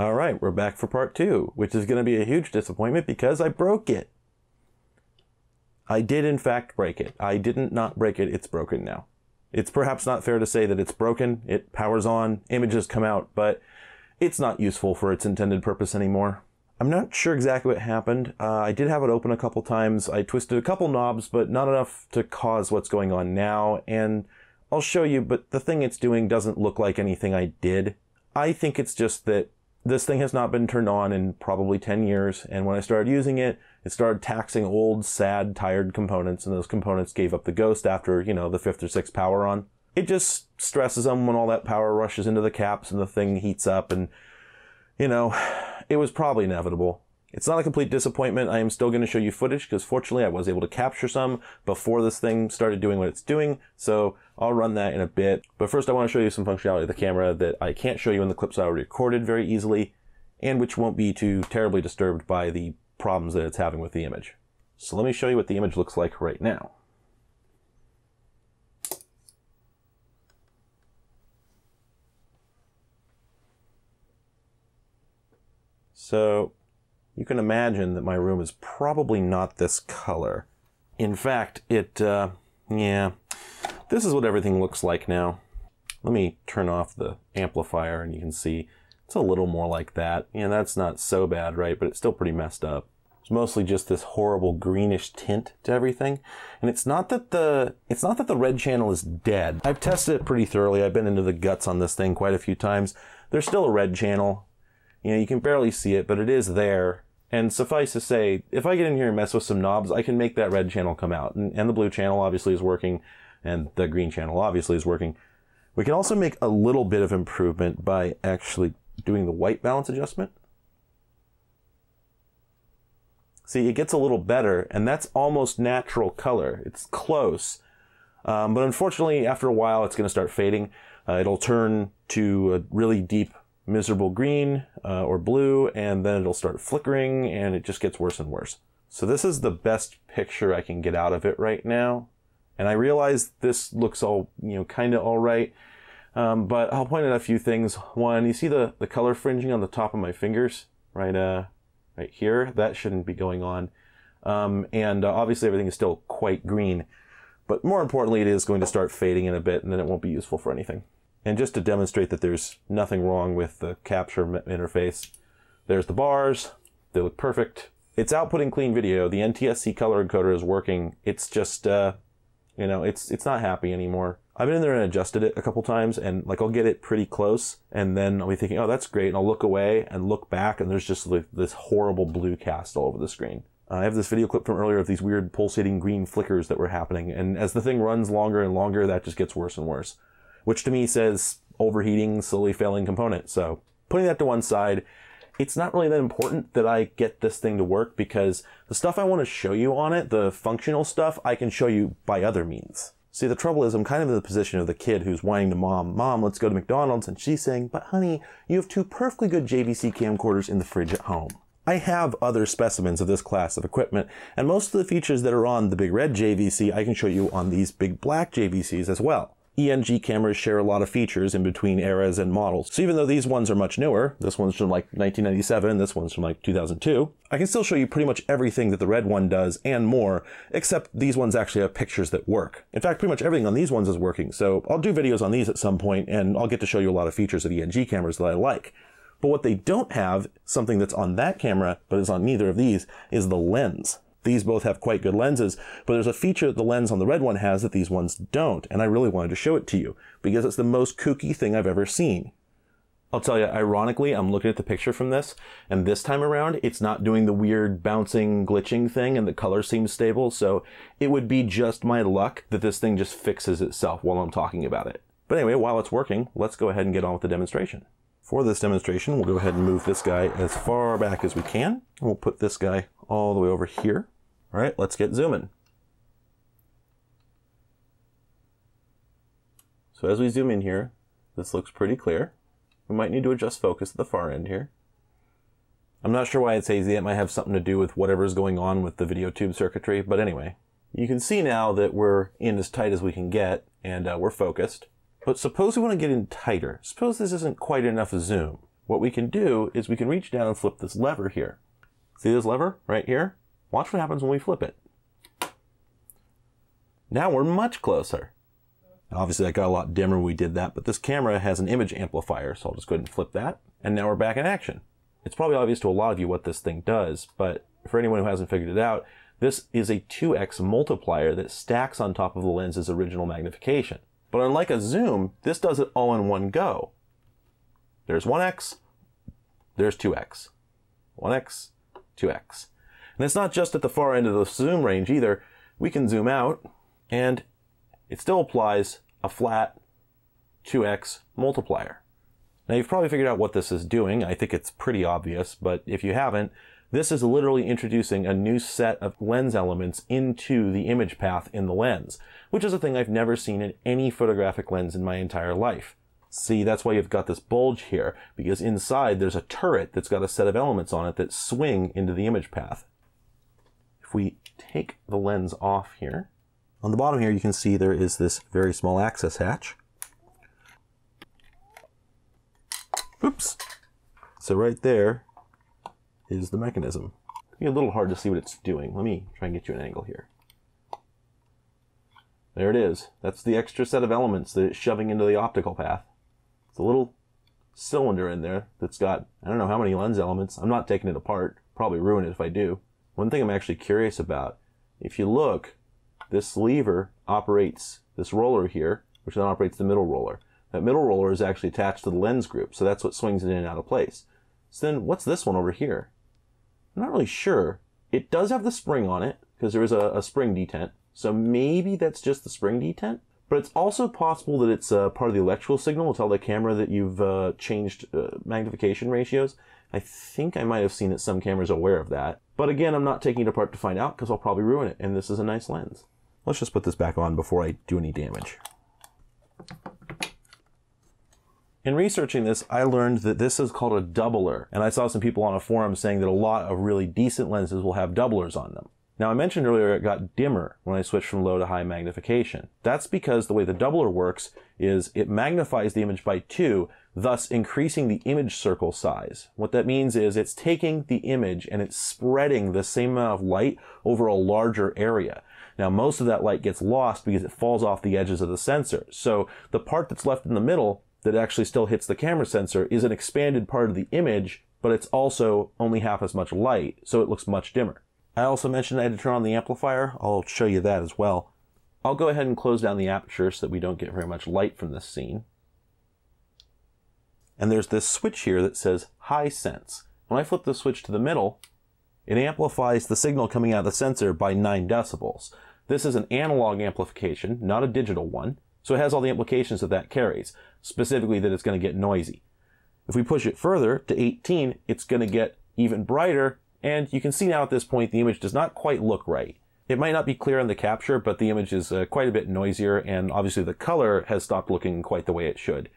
All right, we're back for part two, which is going to be a huge disappointment because I broke it. I did in fact break it. I didn't not break it. It's broken now. It's perhaps not fair to say that it's broken. It powers on, images come out, but it's not useful for its intended purpose anymore. I'm not sure exactly what happened. Uh, I did have it open a couple times. I twisted a couple knobs, but not enough to cause what's going on now. And I'll show you, but the thing it's doing doesn't look like anything I did. I think it's just that this thing has not been turned on in probably 10 years. And when I started using it, it started taxing old, sad, tired components. And those components gave up the ghost after, you know, the fifth or sixth power on. It just stresses them when all that power rushes into the caps and the thing heats up and you know, it was probably inevitable. It's not a complete disappointment. I am still going to show you footage because fortunately I was able to capture some before this thing started doing what it's doing. So I'll run that in a bit. But first I want to show you some functionality of the camera that I can't show you in the clips I already recorded very easily and which won't be too terribly disturbed by the problems that it's having with the image. So let me show you what the image looks like right now. So you can imagine that my room is probably not this color. In fact, it, uh, yeah, this is what everything looks like now. Let me turn off the amplifier and you can see it's a little more like that. Yeah, that's not so bad, right? But it's still pretty messed up. It's mostly just this horrible greenish tint to everything. And it's not that the, it's not that the red channel is dead. I've tested it pretty thoroughly. I've been into the guts on this thing quite a few times. There's still a red channel. You know, you can barely see it, but it is there. And suffice to say, if I get in here and mess with some knobs, I can make that red channel come out. And, and the blue channel obviously is working, and the green channel obviously is working. We can also make a little bit of improvement by actually doing the white balance adjustment. See, it gets a little better, and that's almost natural color. It's close. Um, but unfortunately, after a while, it's going to start fading. Uh, it'll turn to a really deep miserable green uh, or blue, and then it'll start flickering, and it just gets worse and worse. So this is the best picture I can get out of it right now. And I realize this looks all, you know, kind of all right. Um, but I'll point out a few things. One, you see the, the color fringing on the top of my fingers, right, uh, right here? That shouldn't be going on. Um, and uh, obviously everything is still quite green. But more importantly, it is going to start fading in a bit and then it won't be useful for anything. And just to demonstrate that there's nothing wrong with the capture interface, there's the bars. They look perfect. It's outputting clean video. The NTSC color encoder is working. It's just, uh, you know, it's, it's not happy anymore. I've been in there and adjusted it a couple times and like I'll get it pretty close and then I'll be thinking, oh, that's great. And I'll look away and look back and there's just like this horrible blue cast all over the screen. I have this video clip from earlier of these weird pulsating green flickers that were happening. And as the thing runs longer and longer, that just gets worse and worse which to me says overheating, slowly failing component. So putting that to one side, it's not really that important that I get this thing to work because the stuff I want to show you on it, the functional stuff, I can show you by other means. See, the trouble is I'm kind of in the position of the kid who's whining to mom, Mom, let's go to McDonald's. And she's saying, but honey, you have two perfectly good JVC camcorders in the fridge at home. I have other specimens of this class of equipment, and most of the features that are on the big red JVC I can show you on these big black JVCs as well. ENG cameras share a lot of features in between eras and models. So even though these ones are much newer, this one's from like 1997, this one's from like 2002, I can still show you pretty much everything that the red one does and more, except these ones actually have pictures that work. In fact, pretty much everything on these ones is working. So I'll do videos on these at some point and I'll get to show you a lot of features of ENG cameras that I like. But what they don't have, something that's on that camera, but is on neither of these, is the lens. These both have quite good lenses, but there's a feature that the lens on the red one has that these ones don't, and I really wanted to show it to you because it's the most kooky thing I've ever seen. I'll tell you, ironically, I'm looking at the picture from this, and this time around, it's not doing the weird bouncing, glitching thing, and the color seems stable, so it would be just my luck that this thing just fixes itself while I'm talking about it. But anyway, while it's working, let's go ahead and get on with the demonstration. For this demonstration, we'll go ahead and move this guy as far back as we can. And we'll put this guy all the way over here. All right, let's get zooming. So as we zoom in here, this looks pretty clear. We might need to adjust focus at the far end here. I'm not sure why it's hazy. It might have something to do with whatever's going on with the video tube circuitry. But anyway, you can see now that we're in as tight as we can get and uh, we're focused. But suppose we want to get in tighter. Suppose this isn't quite enough zoom. what we can do is we can reach down and flip this lever here. See this lever right here? Watch what happens when we flip it. Now we're much closer. Obviously that got a lot dimmer when we did that, but this camera has an image amplifier, so I'll just go ahead and flip that. And now we're back in action. It's probably obvious to a lot of you what this thing does, but for anyone who hasn't figured it out, this is a 2x multiplier that stacks on top of the lens's original magnification. But unlike a zoom, this does it all in one go. There's 1x, there's 2x. 1x, 2x. And it's not just at the far end of the zoom range either. We can zoom out and it still applies a flat 2x multiplier. Now you've probably figured out what this is doing. I think it's pretty obvious, but if you haven't, this is literally introducing a new set of lens elements into the image path in the lens, which is a thing I've never seen in any photographic lens in my entire life. See, that's why you've got this bulge here, because inside there's a turret that's got a set of elements on it that swing into the image path. If we take the lens off here, on the bottom here you can see there is this very small access hatch. Oops. So right there is the mechanism. It's a little hard to see what it's doing. Let me try and get you an angle here. There it is. That's the extra set of elements that it's shoving into the optical path. It's a little cylinder in there that's got, I don't know how many lens elements. I'm not taking it apart. Probably ruin it if I do. One thing I'm actually curious about, if you look, this lever operates this roller here, which then operates the middle roller. That middle roller is actually attached to the lens group, so that's what swings it in and out of place. So then what's this one over here? I'm not really sure. It does have the spring on it, because there is a, a spring detent. So maybe that's just the spring detent? But it's also possible that it's uh, part of the electrical signal to tell the camera that you've uh, changed uh, magnification ratios. I think I might have seen that some cameras are aware of that. But again, I'm not taking it apart to find out because I'll probably ruin it. And this is a nice lens. Let's just put this back on before I do any damage. In researching this, I learned that this is called a doubler. And I saw some people on a forum saying that a lot of really decent lenses will have doublers on them. Now I mentioned earlier it got dimmer when I switched from low to high magnification. That's because the way the doubler works is it magnifies the image by two, thus increasing the image circle size. What that means is it's taking the image and it's spreading the same amount of light over a larger area. Now most of that light gets lost because it falls off the edges of the sensor. So the part that's left in the middle that actually still hits the camera sensor is an expanded part of the image, but it's also only half as much light, so it looks much dimmer. I also mentioned I had to turn on the amplifier. I'll show you that as well. I'll go ahead and close down the aperture so that we don't get very much light from this scene. And there's this switch here that says high sense. When I flip the switch to the middle, it amplifies the signal coming out of the sensor by 9 decibels. This is an analog amplification, not a digital one, so it has all the implications that that carries, specifically that it's going to get noisy. If we push it further to 18, it's going to get even brighter and you can see now at this point the image does not quite look right. It might not be clear in the capture, but the image is uh, quite a bit noisier, and obviously the color has stopped looking quite the way it should.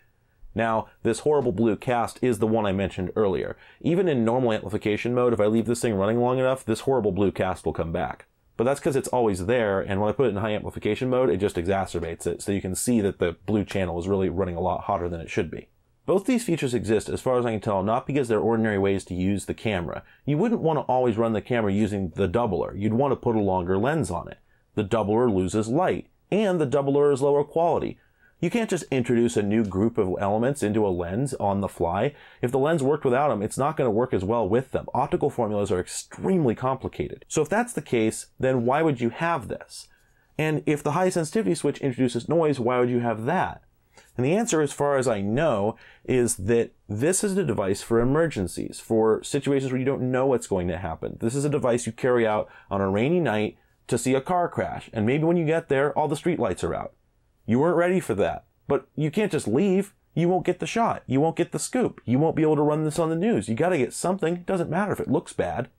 Now, this horrible blue cast is the one I mentioned earlier. Even in normal amplification mode, if I leave this thing running long enough, this horrible blue cast will come back. But that's because it's always there, and when I put it in high amplification mode, it just exacerbates it, so you can see that the blue channel is really running a lot hotter than it should be. Both these features exist, as far as I can tell, not because they're ordinary ways to use the camera. You wouldn't want to always run the camera using the doubler. You'd want to put a longer lens on it. The doubler loses light, and the doubler is lower quality. You can't just introduce a new group of elements into a lens on the fly. If the lens worked without them, it's not going to work as well with them. Optical formulas are extremely complicated. So if that's the case, then why would you have this? And if the high sensitivity switch introduces noise, why would you have that? And the answer, as far as I know, is that this is a device for emergencies, for situations where you don't know what's going to happen. This is a device you carry out on a rainy night to see a car crash. And maybe when you get there, all the streetlights are out. You weren't ready for that. But you can't just leave. You won't get the shot. You won't get the scoop. You won't be able to run this on the news. You gotta get something. It doesn't matter if it looks bad.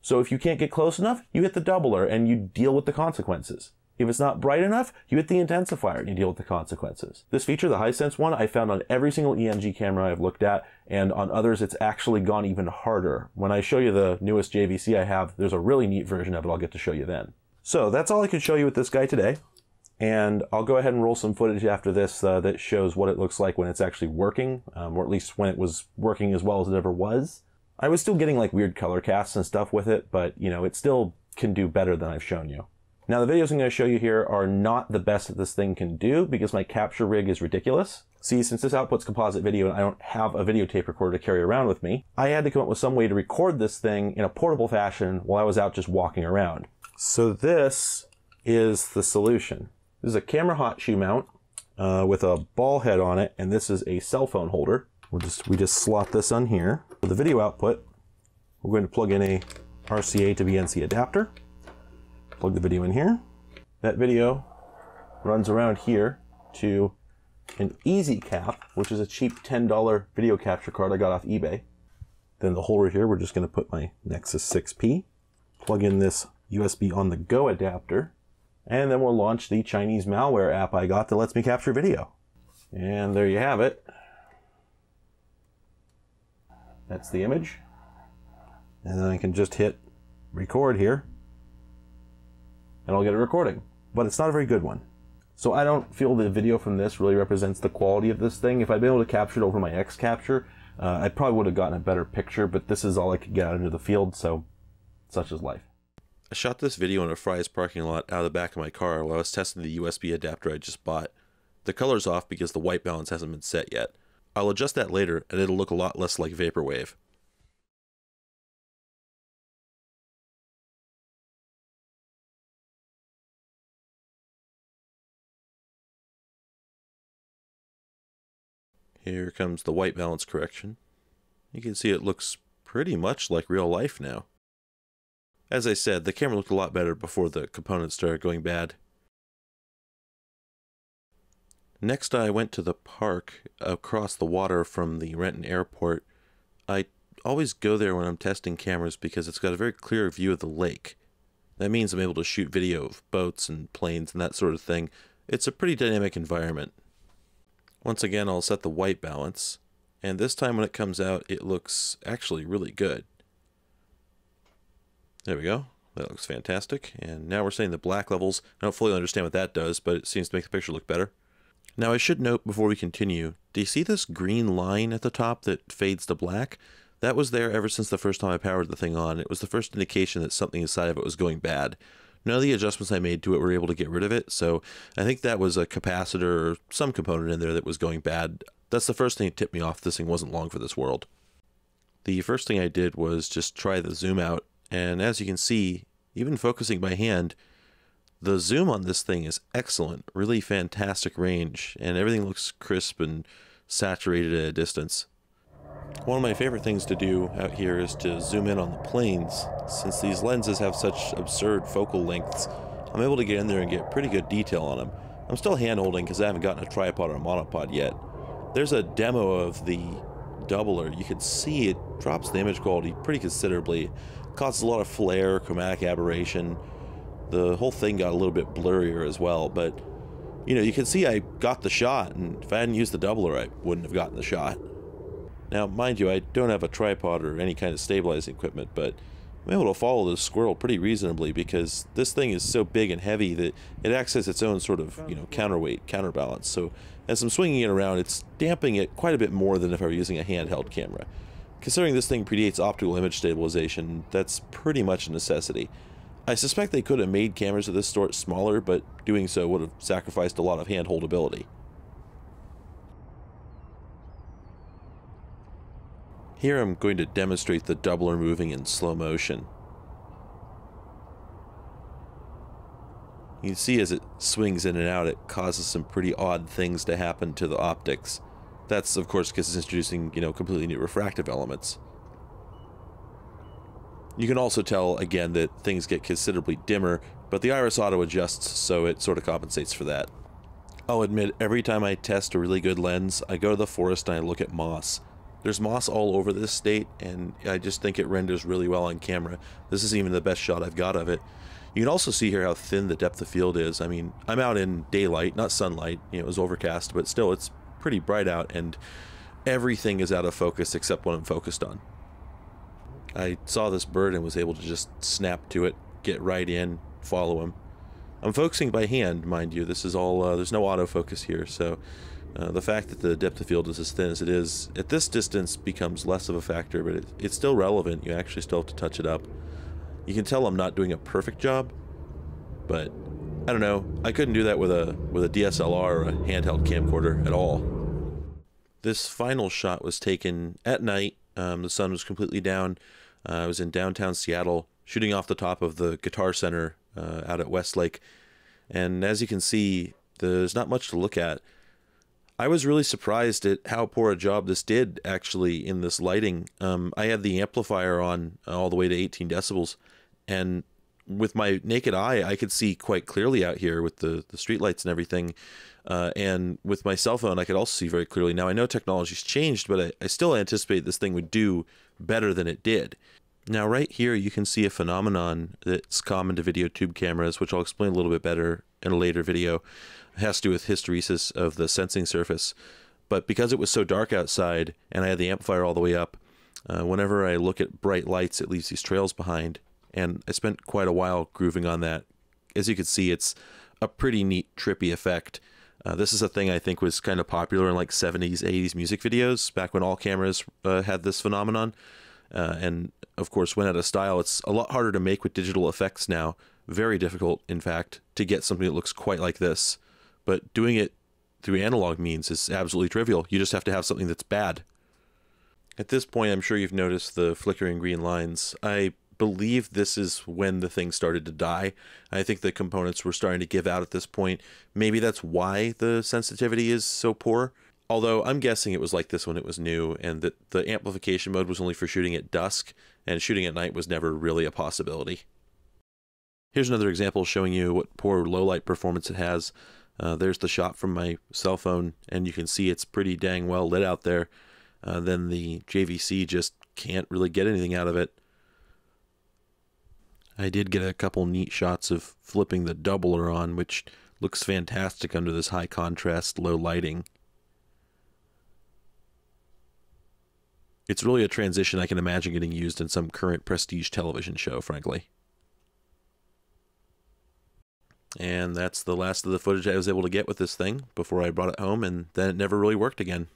So if you can't get close enough, you hit the doubler and you deal with the consequences. If it's not bright enough, you hit the intensifier and you deal with the consequences. This feature, the high sense one, I found on every single ENG camera I've looked at, and on others it's actually gone even harder. When I show you the newest JVC I have, there's a really neat version of it I'll get to show you then. So that's all I could show you with this guy today. And I'll go ahead and roll some footage after this uh, that shows what it looks like when it's actually working, um, or at least when it was working as well as it ever was. I was still getting like weird color casts and stuff with it, but you know, it still can do better than I've shown you. Now the videos I'm going to show you here are not the best that this thing can do because my capture rig is ridiculous. See, since this outputs composite video and I don't have a videotape recorder to carry around with me, I had to come up with some way to record this thing in a portable fashion while I was out just walking around. So this is the solution. This is a camera hot shoe mount uh, with a ball head on it, and this is a cell phone holder. We'll just, we just slot this on here. For the video output, we're going to plug in a RCA to BNC adapter. Plug the video in here. That video runs around here to an EZ-Cap, which is a cheap $10 video capture card I got off eBay. Then the holder here, we're just going to put my Nexus 6P, plug in this USB on the go adapter, and then we'll launch the Chinese malware app I got that lets me capture video. And there you have it. That's the image. And then I can just hit record here, and I'll get a recording. But it's not a very good one. So I don't feel the video from this really represents the quality of this thing. If I'd been able to capture it over my X Capture, uh, I probably would have gotten a better picture, but this is all I could get out into the field, so such is life. I shot this video in a Fry's parking lot out of the back of my car while I was testing the USB adapter I just bought. The color's off because the white balance hasn't been set yet. I'll adjust that later and it'll look a lot less like Vaporwave. Here comes the white balance correction. You can see it looks pretty much like real life now. As I said, the camera looked a lot better before the components started going bad. Next I went to the park across the water from the Renton airport. I always go there when I'm testing cameras because it's got a very clear view of the lake. That means I'm able to shoot video of boats and planes and that sort of thing. It's a pretty dynamic environment. Once again, I'll set the white balance, and this time when it comes out, it looks actually really good. There we go. That looks fantastic. And now we're setting the black levels. I don't fully understand what that does, but it seems to make the picture look better. Now I should note before we continue, do you see this green line at the top that fades to black? That was there ever since the first time I powered the thing on. It was the first indication that something inside of it was going bad. None of the adjustments I made to it were able to get rid of it, so I think that was a capacitor or some component in there that was going bad. That's the first thing that tipped me off this thing wasn't long for this world. The first thing I did was just try the zoom out, and as you can see, even focusing by hand, the zoom on this thing is excellent, really fantastic range, and everything looks crisp and saturated at a distance. One of my favorite things to do out here is to zoom in on the planes. Since these lenses have such absurd focal lengths, I'm able to get in there and get pretty good detail on them. I'm still hand holding because I haven't gotten a tripod or a monopod yet. There's a demo of the doubler. You can see it drops the image quality pretty considerably. causes a lot of flare, chromatic aberration. The whole thing got a little bit blurrier as well, but you know, you can see I got the shot, and if I hadn't used the doubler, I wouldn't have gotten the shot. Now, mind you, I don't have a tripod or any kind of stabilizing equipment, but I'm able to follow this squirrel pretty reasonably because this thing is so big and heavy that it acts as its own sort of, you know, counterweight, counterbalance. So as I'm swinging it around, it's damping it quite a bit more than if I were using a handheld camera. Considering this thing predates optical image stabilization, that's pretty much a necessity. I suspect they could have made cameras of this sort smaller, but doing so would have sacrificed a lot of hand Here I'm going to demonstrate the doubler moving in slow motion. You see as it swings in and out, it causes some pretty odd things to happen to the optics. That's, of course, because it's introducing, you know, completely new refractive elements. You can also tell, again, that things get considerably dimmer, but the iris auto adjusts, so it sort of compensates for that. I'll admit, every time I test a really good lens, I go to the forest and I look at moss. There's moss all over this state, and I just think it renders really well on camera. This is even the best shot I've got of it. You can also see here how thin the depth of field is. I mean, I'm out in daylight, not sunlight. You know, it was overcast, but still, it's pretty bright out, and everything is out of focus except what I'm focused on. I saw this bird and was able to just snap to it, get right in, follow him. I'm focusing by hand, mind you. This is all, uh, there's no autofocus here, so uh, the fact that the depth of field is as thin as it is at this distance becomes less of a factor, but it, it's still relevant. You actually still have to touch it up. You can tell I'm not doing a perfect job, but I don't know. I couldn't do that with a with a DSLR or a handheld camcorder at all. This final shot was taken at night. Um, the sun was completely down. Uh, I was in downtown Seattle, shooting off the top of the Guitar Center uh, out at Westlake, and as you can see, there's not much to look at. I was really surprised at how poor a job this did actually in this lighting. Um, I had the amplifier on all the way to 18 decibels, and with my naked eye, I could see quite clearly out here with the the streetlights and everything. Uh, and with my cell phone, I could also see very clearly. Now I know technology's changed, but I, I still anticipate this thing would do better than it did. Now, right here, you can see a phenomenon that's common to video tube cameras, which I'll explain a little bit better in a later video It has to do with hysteresis of the sensing surface. But because it was so dark outside and I had the amplifier all the way up, uh, whenever I look at bright lights, it leaves these trails behind. And I spent quite a while grooving on that. As you can see, it's a pretty neat, trippy effect. Uh, this is a thing I think was kind of popular in like 70s, 80s music videos, back when all cameras uh, had this phenomenon. Uh, and of course, went out of style. It's a lot harder to make with digital effects now. Very difficult, in fact, to get something that looks quite like this but doing it through analog means is absolutely trivial. You just have to have something that's bad. At this point, I'm sure you've noticed the flickering green lines. I believe this is when the thing started to die. I think the components were starting to give out at this point. Maybe that's why the sensitivity is so poor. Although I'm guessing it was like this when it was new, and that the amplification mode was only for shooting at dusk, and shooting at night was never really a possibility. Here's another example showing you what poor low light performance it has. Uh, there's the shot from my cell phone, and you can see it's pretty dang well lit out there. Uh, then the JVC just can't really get anything out of it. I did get a couple neat shots of flipping the doubler on, which looks fantastic under this high contrast, low lighting. It's really a transition I can imagine getting used in some current prestige television show, frankly. And that's the last of the footage I was able to get with this thing before I brought it home, and then it never really worked again.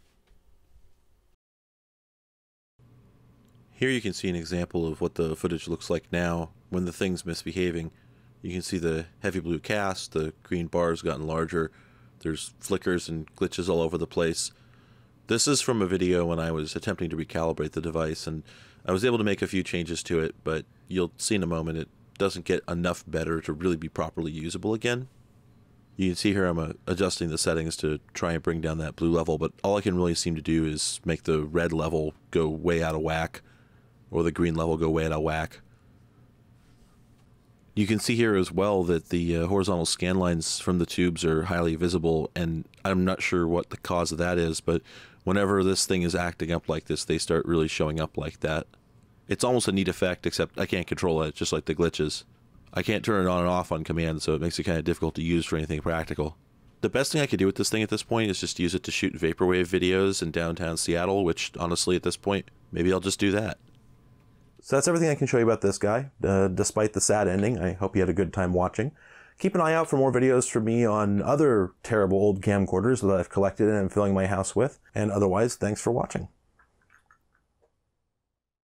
Here you can see an example of what the footage looks like now when the thing's misbehaving. You can see the heavy blue cast, the green bars gotten larger, there's flickers and glitches all over the place. This is from a video when I was attempting to recalibrate the device, and I was able to make a few changes to it, but you'll see in a moment it doesn't get enough better to really be properly usable again. You can see here I'm uh, adjusting the settings to try and bring down that blue level, but all I can really seem to do is make the red level go way out of whack, or the green level go way out of whack. You can see here as well that the uh, horizontal scan lines from the tubes are highly visible, and I'm not sure what the cause of that is, but whenever this thing is acting up like this, they start really showing up like that. It's almost a neat effect, except I can't control it, just like the glitches. I can't turn it on and off on command, so it makes it kind of difficult to use for anything practical. The best thing I could do with this thing at this point is just use it to shoot vaporwave videos in downtown Seattle, which honestly at this point, maybe I'll just do that. So that's everything I can show you about this guy. Uh, despite the sad ending, I hope you had a good time watching. Keep an eye out for more videos from me on other terrible old camcorders that I've collected and am filling my house with. And otherwise, thanks for watching.